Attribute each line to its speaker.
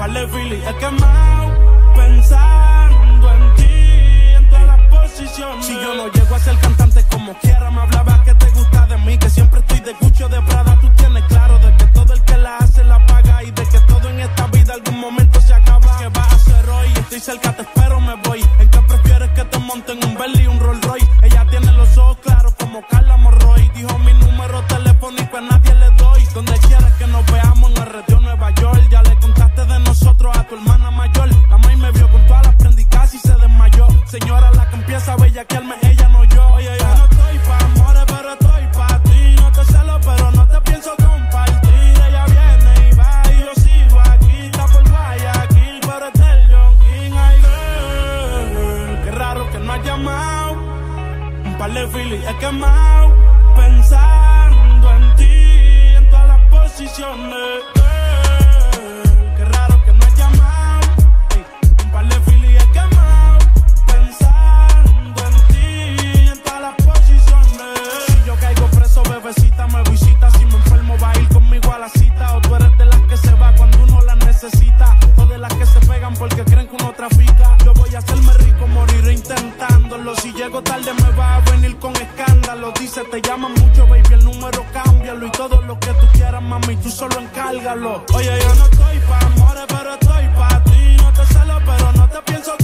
Speaker 1: par de fili he quemado, pensando en ti, en todas las posiciones. Si yo no llego a ser cantante como quiera, me hablaba que te gusta de mí, que siempre estoy de Gucci o de Prada, tú tienes claro de que todo el que la hace la paga y de que todo en esta vida algún momento se acaba. ¿Qué vas a hacer hoy? Estoy cerca, te espero, me voy. ¿En ella no yo. Oye, yo no estoy pa' amores, pero estoy pa' ti. No te celo, pero no te pienso compartir. Ella viene y va y yo sigo aquí. Está por Guayaquil, pero es del John King. Ay, qué raro que no has llamado. Un par de filis he quemado. Pensando en ti, en todas las posiciones. Porque creen que uno trafica. Yo voy a hacerme rico, moriré intentándolo. Si llego tarde, me va a venir con escándalo. Dice, te llaman mucho, baby, el número cámbialo. Y todo lo que tú quieras, mami, tú solo encárgalo. Oye, yo no estoy pa' amores, pero estoy pa' ti. No te celo, pero no te pienso